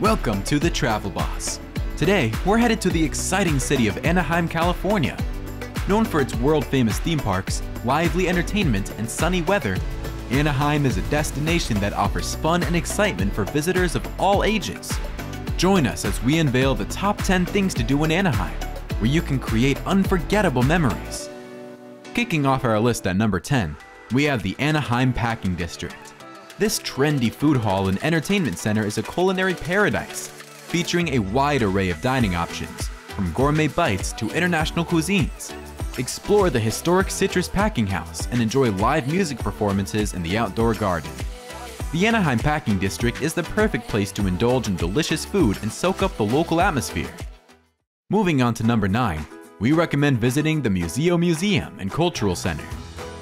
Welcome to the Travel Boss. Today, we're headed to the exciting city of Anaheim, California. Known for its world-famous theme parks, lively entertainment, and sunny weather, Anaheim is a destination that offers fun and excitement for visitors of all ages. Join us as we unveil the top 10 things to do in Anaheim, where you can create unforgettable memories. Kicking off our list at number 10, we have the Anaheim Packing District. This trendy food hall and entertainment center is a culinary paradise, featuring a wide array of dining options, from gourmet bites to international cuisines. Explore the historic Citrus Packing House and enjoy live music performances in the outdoor garden. The Anaheim Packing District is the perfect place to indulge in delicious food and soak up the local atmosphere. Moving on to number 9, we recommend visiting the Muzeo Museum and Cultural Center.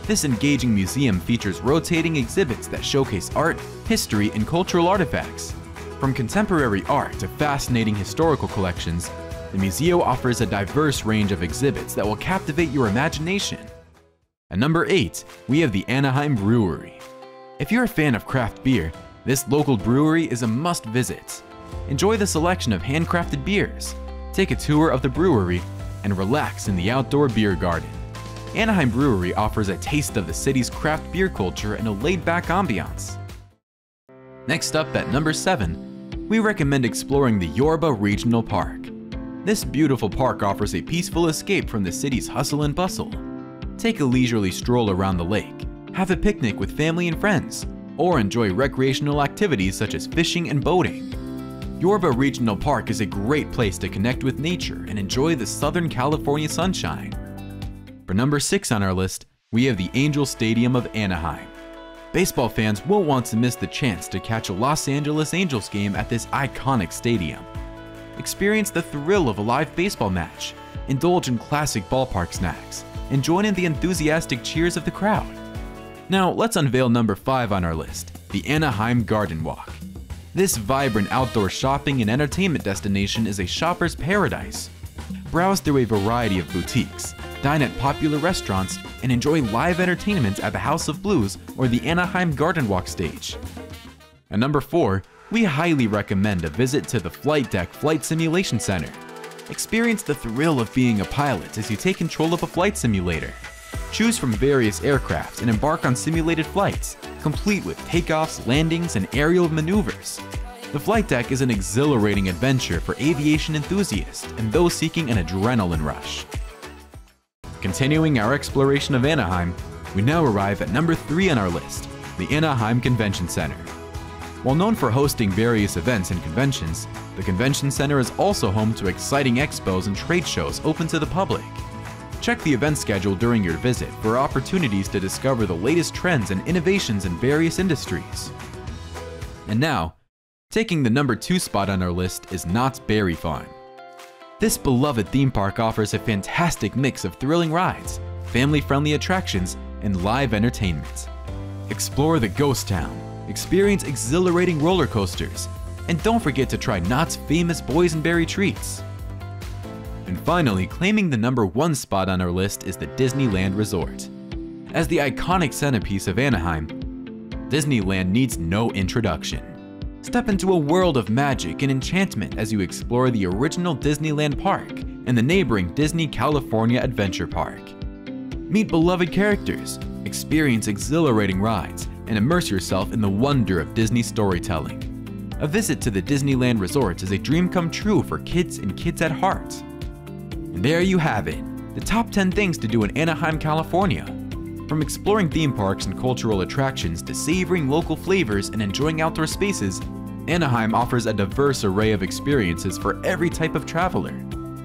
This engaging museum features rotating exhibits that showcase art, history, and cultural artifacts. From contemporary art to fascinating historical collections, the museum offers a diverse range of exhibits that will captivate your imagination. At number 8, we have the Anaheim Brewery. If you're a fan of craft beer, this local brewery is a must visit. Enjoy the selection of handcrafted beers, take a tour of the brewery, and relax in the outdoor beer garden. Anaheim Brewery offers a taste of the city's craft beer culture and a laid-back ambiance. Next up at number 7, we recommend exploring the Yorba Regional Park. This beautiful park offers a peaceful escape from the city's hustle and bustle. Take a leisurely stroll around the lake, have a picnic with family and friends, or enjoy recreational activities such as fishing and boating. Yorba Regional Park is a great place to connect with nature and enjoy the Southern California sunshine. For number 6 on our list, we have the Angel Stadium of Anaheim. Baseball fans won't want to miss the chance to catch a Los Angeles Angels game at this iconic stadium. Experience the thrill of a live baseball match, indulge in classic ballpark snacks, and join in the enthusiastic cheers of the crowd. Now, let's unveil number 5 on our list, the Anaheim GardenWalk. This vibrant outdoor shopping and entertainment destination is a shopper's paradise. Browse through a variety of boutiques, dine at popular restaurants, and enjoy live entertainment at the House of Blues or the Anaheim GardenWalk stage. At number 4, we highly recommend a visit to the Flightdeck Flight Simulation Center. Experience the thrill of being a pilot as you take control of a flight simulator. Choose from various aircraft and embark on simulated flights, complete with takeoffs, landings, and aerial maneuvers. The Flightdeck is an exhilarating adventure for aviation enthusiasts and those seeking an adrenaline rush. Continuing our exploration of Anaheim, we now arrive at number 3 on our list, the Anaheim Convention Center. While known for hosting various events and conventions, the Convention Center is also home to exciting expos and trade shows open to the public. Check the event schedule during your visit for opportunities to discover the latest trends and innovations in various industries. And now, taking the number 2 spot on our list is Knott's Berry Farm. This beloved theme park offers a fantastic mix of thrilling rides, family-friendly attractions, and live entertainment. Explore the ghost town, experience exhilarating roller coasters, and don't forget to try Knott's famous boysenberry treats. And finally, claiming the number one spot on our list is the Disneyland Resort. As the iconic centerpiece of Anaheim, Disneyland needs no introduction. Step into a world of magic and enchantment as you explore the original Disneyland Park and the neighboring Disney California Adventure Park. Meet beloved characters, experience exhilarating rides, and immerse yourself in the wonder of Disney storytelling. A visit to the Disneyland resorts is a dream come true for kids and kids at heart. And there you have it, the top 10 things to do in Anaheim, California. From exploring theme parks and cultural attractions to savoring local flavors and enjoying outdoor spaces, Anaheim offers a diverse array of experiences for every type of traveler.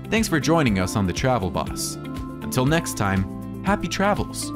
Thanks for joining us on The Travel Boss. Until next time, happy travels!